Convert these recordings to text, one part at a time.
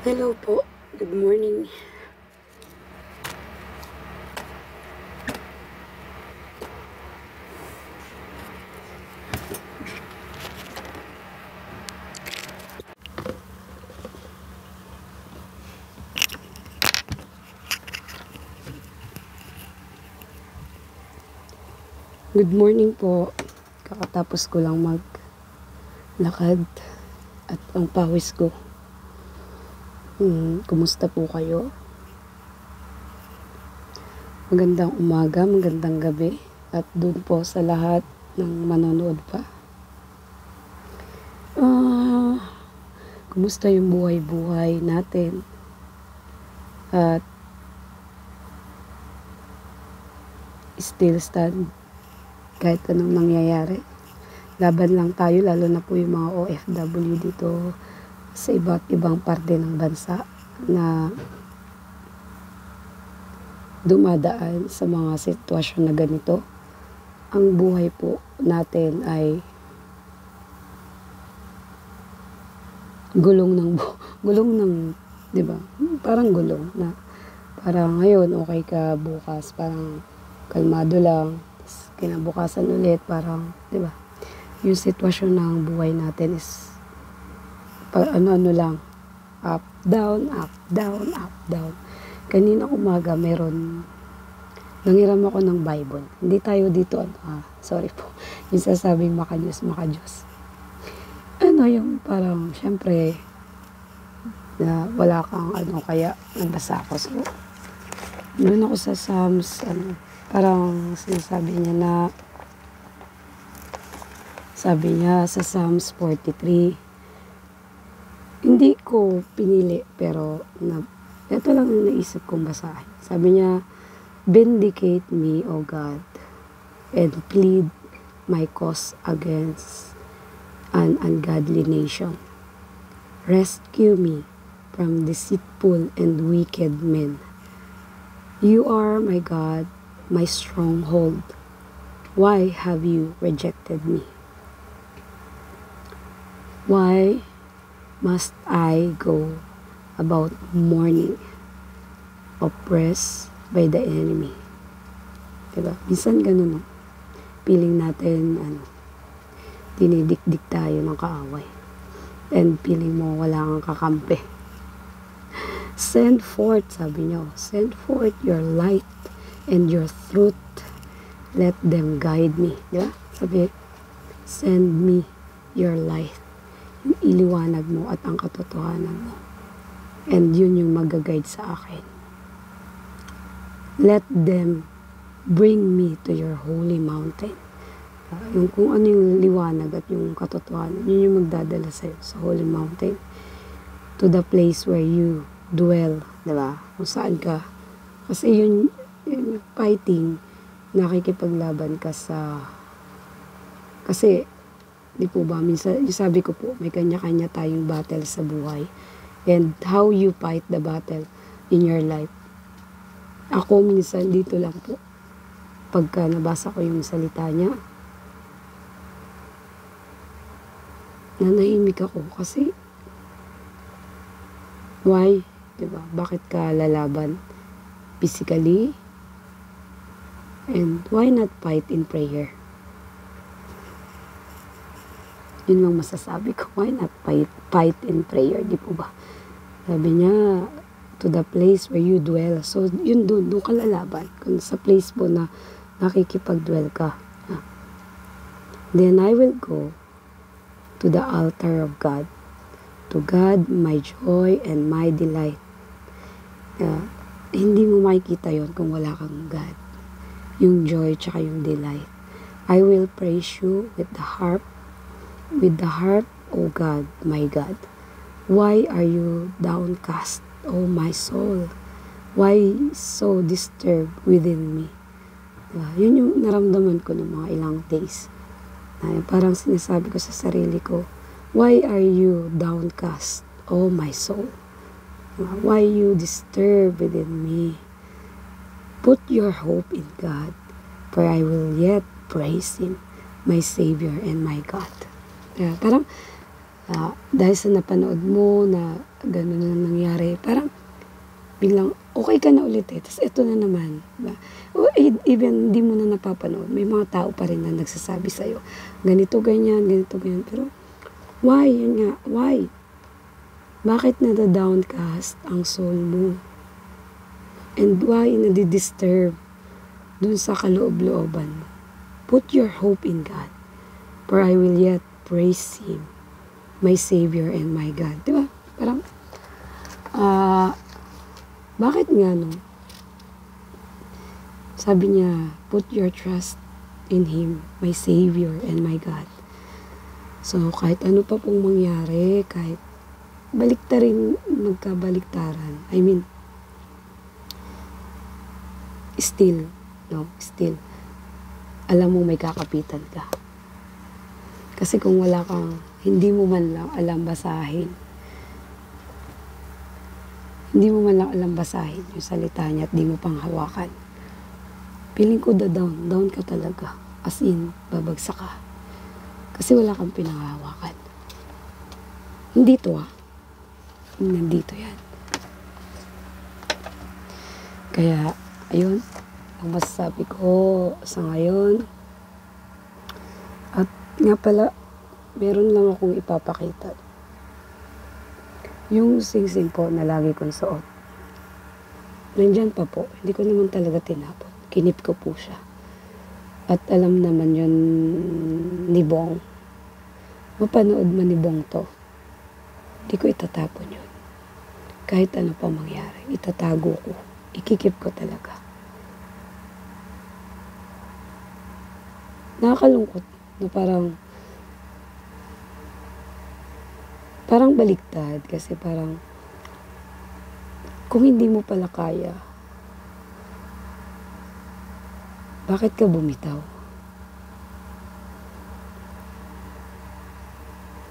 Hello po. Good morning. Good morning po. Kakatapos ko lang maglakad at ang pawis ko. Hmm, kumusta po kayo? Magandang umaga, magandang gabi at doon po sa lahat ng manonood pa. Ah, kumusta yung buhay-buhay natin? At still stand kahit anong nangyayari. Laban lang tayo, lalo na po yung mga OFW dito sa iba't ibang parte ng bansa na dumadaan sa mga sitwasyon na ganito. Ang buhay po natin ay gulong ng gulong ng 'di ba? Parang gulong na parang ngayon okay ka bukas parang kalmado lang kinabukasan ulit parang 'di ba? Yung sitwasyon ng buhay natin is ano-ano lang. Up down up down up down. Kanina umaga meron nangiram ako ng Bible. Hindi tayo dito ano ah, sorry po. Yung sasabing makajos makajos ano yung parang syempre na wala kang ano kaya nagbasa ako. So doon ako sa Psalms ano parang sinasabi niya na sabi niya sa Psalms 43 hindi ko pinili pero na, ito lang ang naisip kong basahin. Sabi niya vindicate me O God and plead my cause against an ungodly nation. Rescue me from deceitful and wicked men. You are my God my stronghold. Why have you rejected me? Why must I go about mourning, oppressed by the enemy? Diba? Minsan ganun, no? Piling natin, ano, dinidikdik tayo ng kaaway. And piling mo wala kang kakampi. Send forth, sabi niyo, send forth your light and your truth. Let them guide me. Diba? Sabi, send me your light iliwanag mo at ang katotohanan mo. And yun yung mag-guide sa akin. Let them bring me to your holy mountain. Uh, yung kung ano yung liwanag at yung katotohanan, yun yung magdadala sa'yo sa holy mountain. To the place where you dwell, di ba? Kung saan ka. Kasi yun, yun fighting, nakikipaglaban ka sa kasi Di po ba? Minsan, sabi ko po, may kanya-kanya tayong battle sa buhay. And how you fight the battle in your life. Ako minsan dito lang po. Pagka nabasa ko yung salita niya, nanahimik ako kasi why? Diba? Bakit ka lalaban physically? And why not fight in prayer? Yun lang masasabi ko. Why not fight, fight in prayer? Di po ba? Sabi niya, to the place where you dwell. So, yun doon, doon ka lalaban. Kung sa place po na nakikipag-dwell ka. Then I will go to the altar of God. To God, my joy and my delight. Uh, hindi mo makikita yon kung wala kang God. Yung joy tsaka yung delight. I will praise you with the harp, with the harp, O God, my God. Why are you downcast, O my soul? Why so disturbed within me? Diba? Yun yung naramdaman ko ng mga ilang days. Na parang sinasabi ko sa sarili ko, Why are you downcast, O my soul? Why you disturb within me? Put your hope in God, for I will yet praise Him, my Savior and my God. Yeah, parang ah, dahil sa napanood mo na gano'n na nangyari, parang biglang okay ka na ulit eh. Tapos ito na naman. Diba? O, even di mo na napapanood, may mga tao pa rin na nagsasabi sa'yo, ganito, ganyan, ganito, ganyan. Pero, why? Yan nga, why? Bakit nada-downcast ang soul mo? And why nadi-disturb dun sa kaloob-looban mo? Put your hope in God, for I will yet praise Him, my Savior and my God. Di ba? Parang, ah, bakit nga no? Sabi niya, put your trust in Him, my Savior and my God. So, kahit ano pa pong mangyari, kahit baliktarin, magkabaliktaran. I mean, still, no, still, alam mo may kakapitan ka. Kasi kung wala kang, hindi mo man lang alam basahin, hindi mo man lang alam basahin yung salita niya at di mo pang hawakan. Feeling ko da down, down ka talaga. As in, babagsak ka. Kasi wala kang pinanghahawakan. Hindi to ah. Nandito yan. Kaya, ayun, ang masasabi ko sa ngayon. Nga pala, meron lang akong ipapakita. Yung sing-sing po na lagi kong suot. Nandyan pa po. Hindi ko naman talaga tinapon. Kinip ko po siya. At alam naman yun ni Bong. Mapanood man ni Bong to. Hindi ko itatapon yun. Kahit ano pa mangyari, itatago ko. Ikikip ko talaga. Nakakalungkot na parang parang baliktad kasi parang kung hindi mo pala kaya bakit ka bumitaw?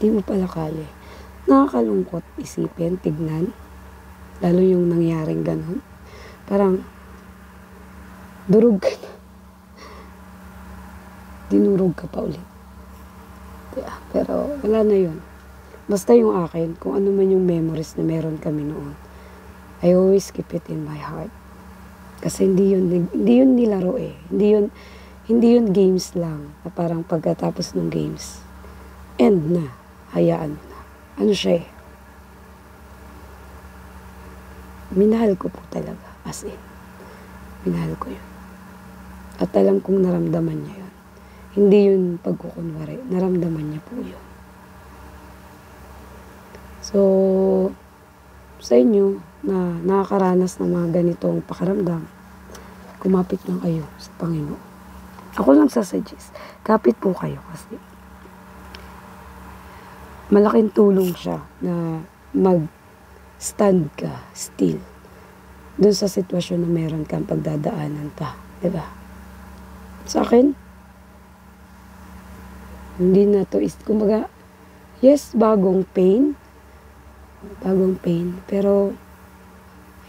Hindi mo pala kaya. Nakakalungkot isipin, tignan. Lalo yung nangyaring ganun. Parang, durog ka. Dinurog ka pa ulit. Yeah, pero wala na yun. Basta yung akin, kung ano man yung memories na meron kami noon, I always keep it in my heart. Kasi hindi yun, hindi yun nilaro eh. Hindi yun, hindi yun games lang. Na parang pagkatapos ng games, end na. Hayaan na. Ano siya eh? Minahal ko po talaga. As in. Minahal ko yun. At alam kong naramdaman niya yun. Hindi yun pagkukunwari. Naramdaman niya po yun. So, sa inyo na nakakaranas ng mga ganitong pakaramdam, kumapit lang kayo sa Panginoon. Ako lang sasuggest, kapit po kayo kasi malaking tulong siya na mag-stand ka still dun sa sitwasyon na meron kang pagdadaanan pa. ba? Diba? Sa akin, hindi na to is, kumbaga, yes, bagong pain, bagong pain, pero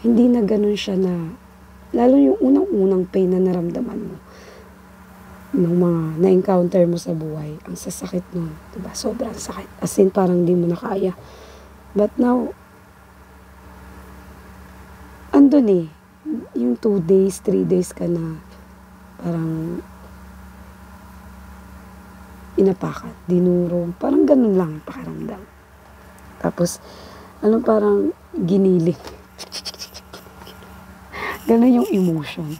hindi na ganun siya na, lalo yung unang-unang pain na naramdaman mo, ng mga na-encounter mo sa buhay, ang sasakit nun, diba? Sobrang sakit. As in, parang di mo na kaya. But now, andun eh, yung two days, three days ka na, parang, inapakan, dinurong, parang ganun lang ang pakiramdam. Tapos, ano parang giniling. ganun yung emotion.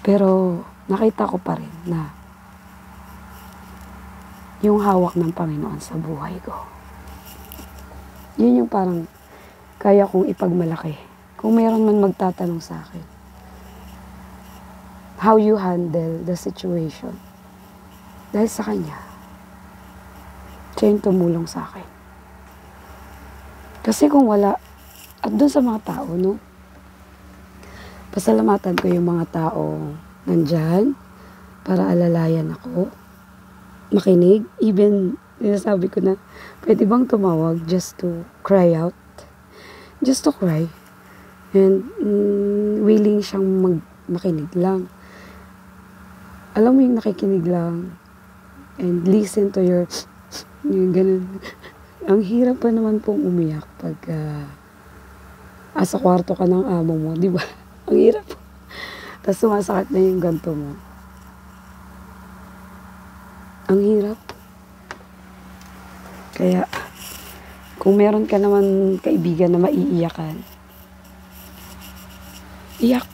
Pero, nakita ko pa rin na yung hawak ng Panginoon sa buhay ko. Yun yung parang kaya kong ipagmalaki. Kung mayroon man magtatanong sa akin, how you handle the situation. Dahil sa Kanya, siya yung tumulong sa akin. Kasi kung wala, at doon sa mga tao, no? Pasalamatan ko yung mga tao nandyan para alalayan ako, makinig, even sinasabi ko na pwede bang tumawag just to cry out, just to cry. And mm, willing siyang mag makinig lang. Alam mo yung nakikinig lang and listen to your yung ganun. ang hirap pa naman pong umiyak pag uh, asa kwarto ka ng amo mo, di ba? ang hirap. Tapos sumasakit na yung ganto mo. Ang hirap. Kaya, kung meron ka naman kaibigan na maiiyakan, iyak.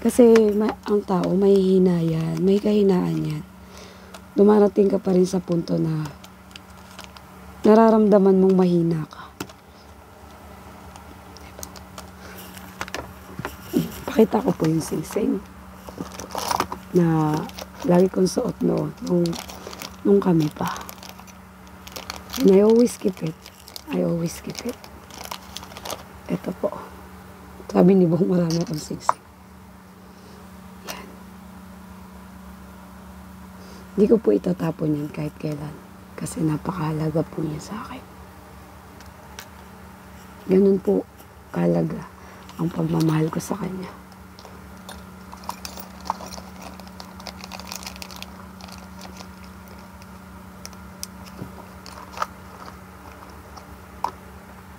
Kasi ma- ang tao, may hina yan, may kahinaan yan. Dumarating ka pa rin sa punto na nararamdaman mong mahina ka. Pakita ko po yung singsing na lagi kong suot noon nung, nung kami pa. And I always keep it. I always keep it. Ito po. Sabi ni Bong marami akong singsing. Hindi ko po itatapon yan kahit kailan. Kasi napakahalaga po niya sa akin. Ganun po kalaga ang pagmamahal ko sa kanya.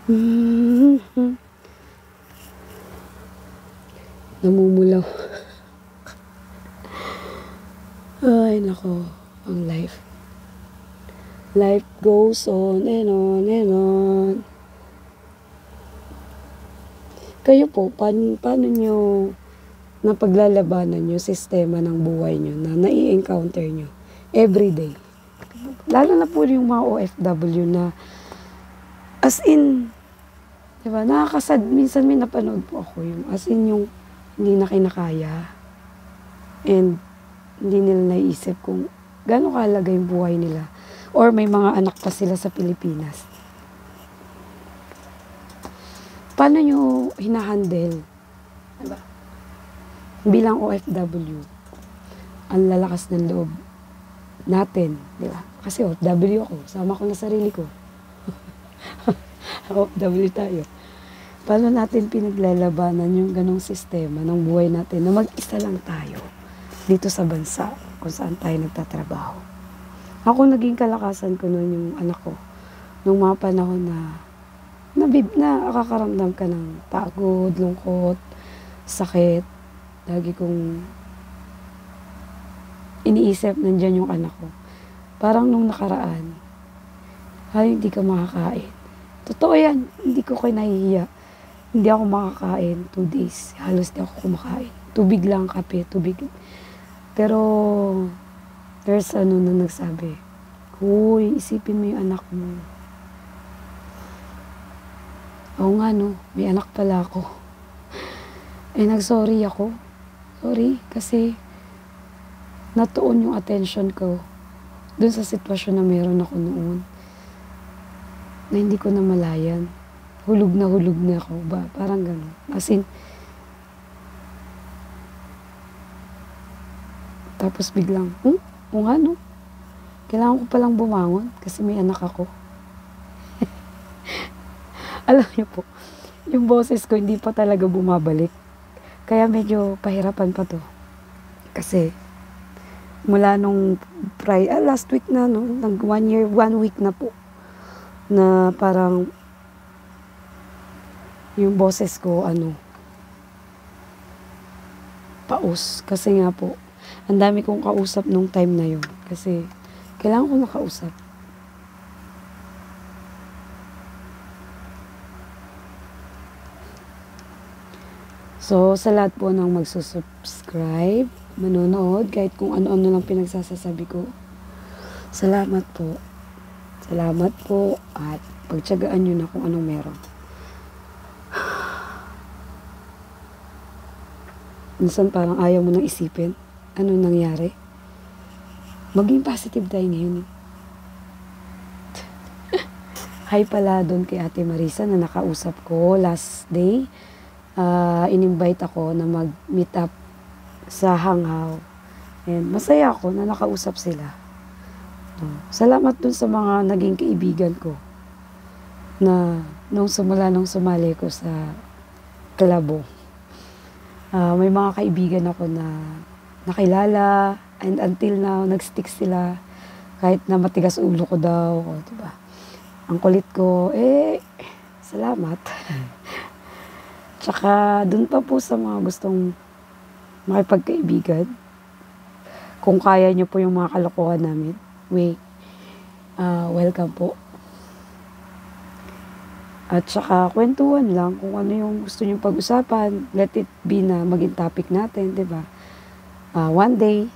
Mm-hmm. Namumulaw. Ay, nako. Ang life. Life goes on and on and on. Kayo po, paano, paano nyo napaglalabanan nyo sistema ng buhay nyo na nai-encounter nyo everyday? Lalo na po yung mga OFW na as in, di ba, nakakasad, minsan may napanood po ako yung, as in yung hindi na kinakaya and hindi nila naisip kung gano'ng kahalaga yung buhay nila or may mga anak pa sila sa Pilipinas. Paano nyo hinahandle diba? bilang OFW ang lalakas ng loob natin, di ba? Kasi OFW ako, sama ko na sarili ko. OFW tayo. Paano natin pinaglalabanan yung ganong sistema ng buhay natin na mag-isa lang tayo dito sa bansa kung saan tayo nagtatrabaho. Ako naging kalakasan ko noon yung anak ko. Nung mga panahon na nabib na nakakaramdam ka ng pagod, lungkot, sakit. Lagi kong iniisip nandyan yung anak ko. Parang nung nakaraan, ay hindi ka makakain. Totoo yan, hindi ko kayo nahihiya. Hindi ako makakain, two days. Halos di ako kumakain. Tubig lang, kape, tubig. Pero, there's ano na nagsabi, Huy, isipin mo yung anak mo. Oo nga no, may anak pala ako. Eh, nag-sorry ako. Sorry, kasi natuon yung attention ko dun sa sitwasyon na meron ako noon na hindi ko na malayan. Hulog na hulog na ako ba? Parang gano'n. As in, tapos biglang, hmm? O nga no? Kailangan ko palang bumangon kasi may anak ako. Alam niyo po, yung boses ko hindi pa talaga bumabalik. Kaya medyo pahirapan pa to. Kasi, mula nung Friday, ah, last week na, no? Nag one year, one week na po. Na parang, yung boses ko, ano, paus. Kasi nga po, ang dami kong kausap nung time na yun. Kasi, kailangan ko nakausap. So, sa lahat po ng magsusubscribe, manonood, kahit kung ano-ano lang pinagsasasabi ko, salamat po. Salamat po at pagtsagaan nyo na kung anong meron. Minsan parang ayaw mo nang isipin ano nangyari. Maging positive tayo ngayon. Hi pala doon kay Ate Marisa na nakausap ko last day uh, in-invite ako na mag-meet up sa Hanghaw. And masaya ako na nakausap sila. Uh, salamat dun sa mga naging kaibigan ko na nung sumula nung sumali ko sa klabo. Uh, may mga kaibigan ako na nakilala and until now nagstick sila kahit na matigas ulo ko daw o diba ang kulit ko, eh, salamat. Tsaka, dun pa po sa mga gustong makipagkaibigan, kung kaya nyo po yung mga kalokohan namin, we, uh, welcome po. At saka, kwentuhan lang kung ano yung gusto nyo pag-usapan. Let it be na maging topic natin, di ba? Uh, one day,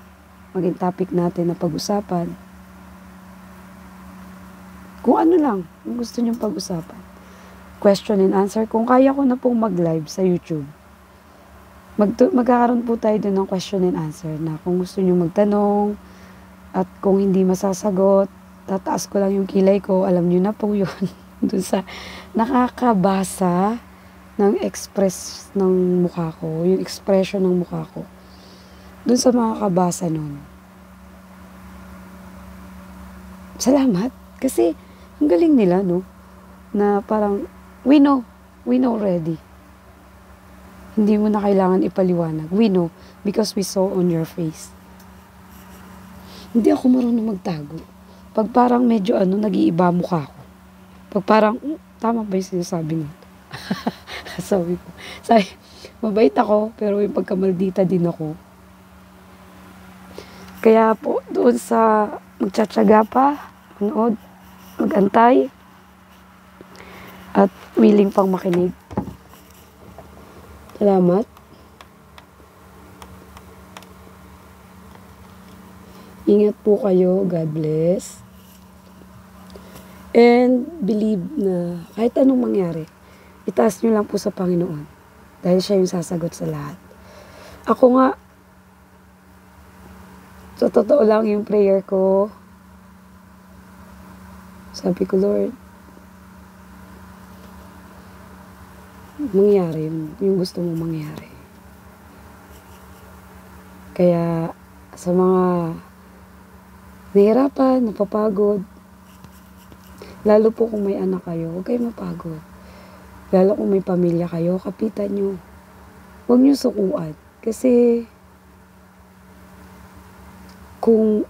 maging topic natin na pag-usapan. Kung ano lang, yung gusto nyo pag-usapan. Question and answer. Kung kaya ko na pong mag-live sa YouTube, mag magkakaroon po tayo din ng question and answer na kung gusto nyo magtanong at kung hindi masasagot, tataas ko lang yung kilay ko, alam nyo na po yun. dun sa nakakabasa ng express ng mukha ko, yung expression ng mukha ko. Dun sa mga kabasa nun. Salamat. Kasi, ang galing nila, no? Na parang, we know. We know already. Hindi mo na kailangan ipaliwanag. We know. Because we saw on your face. Hindi ako marunong magtago. Pag parang medyo ano, nag-iiba mukha ko. Pag parang, mm, tama ba yung sinasabi nun? sabi ko. Sabi, mabait ako, pero yung pagkamaldita din ako. Kaya po, doon sa magtsatsaga pa, manood, magantay, at willing pang makinig. Salamat. Ingat po kayo. God bless. And believe na kahit anong mangyari, itaas nyo lang po sa Panginoon. Dahil siya yung sasagot sa lahat. Ako nga, sa totoo lang yung prayer ko, sabi ko, Lord, mangyari yung, gusto mong mangyari. Kaya, sa mga nahirapan, napapagod, Lalo po kung may anak kayo, huwag kayo mapagod. Lalo kung may pamilya kayo, kapitan nyo. Huwag nyo sukuan. Kasi, kung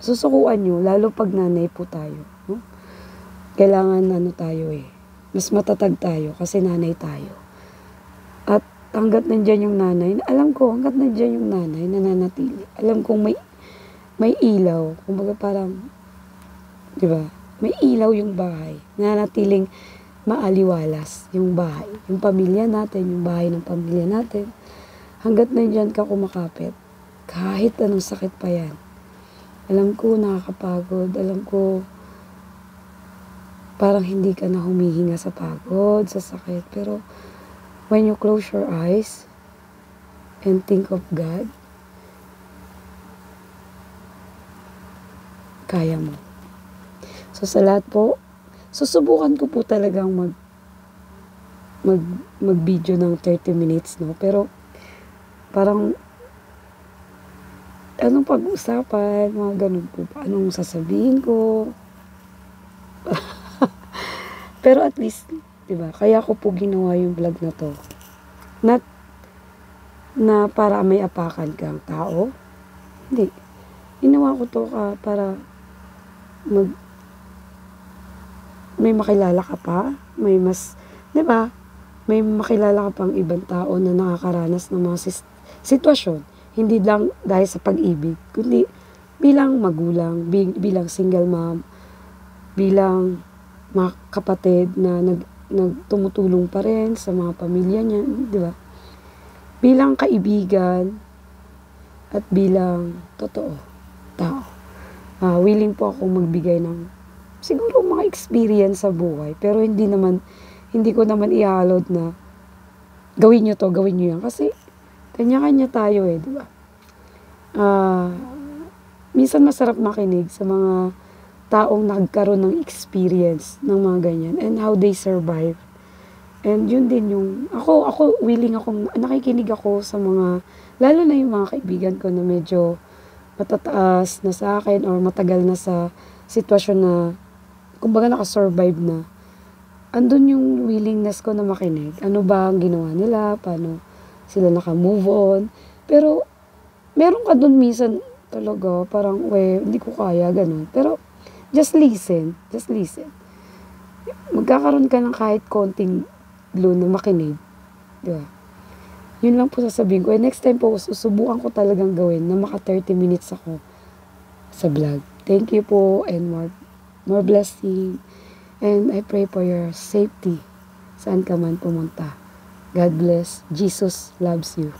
susukuan nyo, lalo pag nanay po tayo, no? kailangan ano tayo eh, mas matatag tayo kasi nanay tayo. At hanggat nandyan yung nanay, alam ko, hanggat nandyan yung nanay, nananatili. Alam kong may, may ilaw. Kumbaga parang, di ba? may ilaw yung bahay. Nanatiling maaliwalas yung bahay. Yung pamilya natin, yung bahay ng pamilya natin. Hanggat nandyan ka kumakapit, kahit anong sakit pa yan. Alam ko nakakapagod. Alam ko parang hindi ka na humihinga sa pagod, sa sakit. Pero when you close your eyes and think of God, kaya mo. So sa lahat po, susubukan ko po talagang mag mag mag-video ng 30 minutes, no? Pero parang anong pag-usapan, mga ganun po. Anong sasabihin ko. Pero at least, 'di ba? Kaya ko po ginawa yung vlog na to. Not na para may apakan kang tao. Hindi. Ginawa ko to ka para mag may makilala ka pa, may mas, 'di ba? May makilala ka pang ibang tao na nakakaranas ng mga sitwasyon, hindi lang dahil sa pag-ibig, kundi bilang magulang, bilang single mom, bilang mga kapatid na nag nagtumutulong pa rin sa mga pamilya niya, di ba? Bilang kaibigan at bilang totoo tao. Uh, willing po akong magbigay ng siguro mga experience sa buhay. Pero hindi naman, hindi ko naman ihalod na gawin nyo to, gawin nyo yan. Kasi, kanya-kanya tayo eh, di ba? Uh, minsan masarap makinig sa mga taong nagkaroon ng experience ng mga ganyan and how they survive. And yun din yung, ako, ako, willing akong, nakikinig ako sa mga, lalo na yung mga kaibigan ko na medyo matataas na sa akin or matagal na sa sitwasyon na kumbaga nakasurvive na, andun yung willingness ko na makinig. Ano ba ang ginawa nila, paano sila naka-move on. Pero, meron ka dun minsan talaga, parang, we, hindi ko kaya, ganun. Pero, just listen, just listen. magkakaroon ka ng kahit konting glue na makinig. Di ba? Yun lang po sasabihin ko. And next time po, susubukan ko talagang gawin na maka 30 minutes ako sa vlog. Thank you po and more, more blessing. And I pray for your safety saan ka man pumunta. God bless. Jesus loves you.